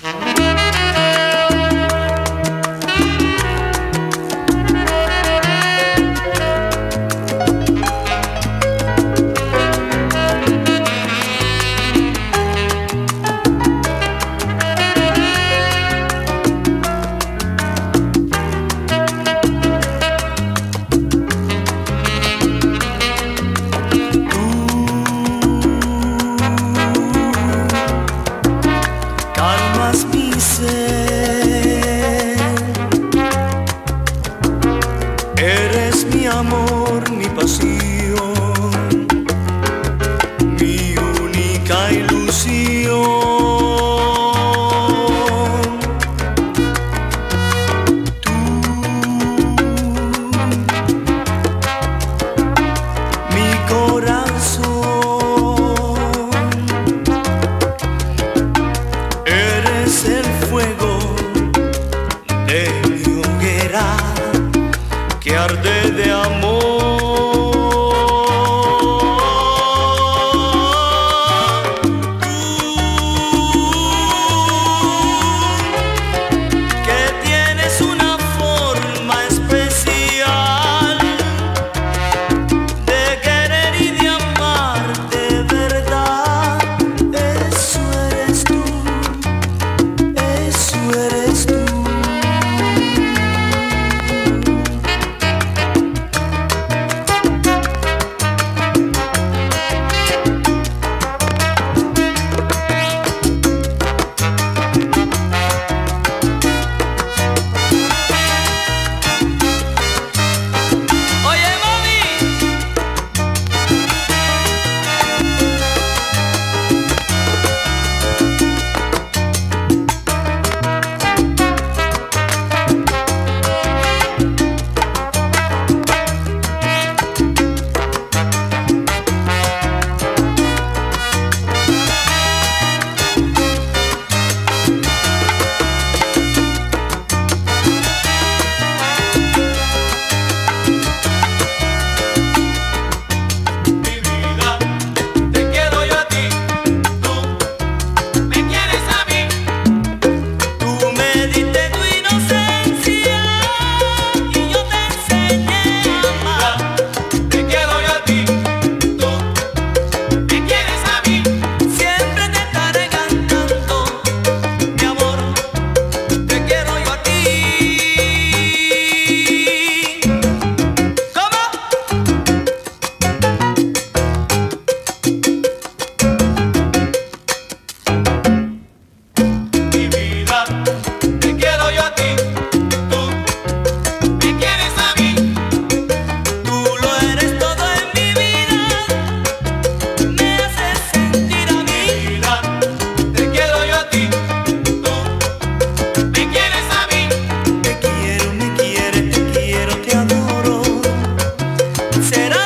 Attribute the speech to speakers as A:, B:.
A: Calmas amor. Será